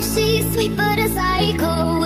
she's sweet but a psycho.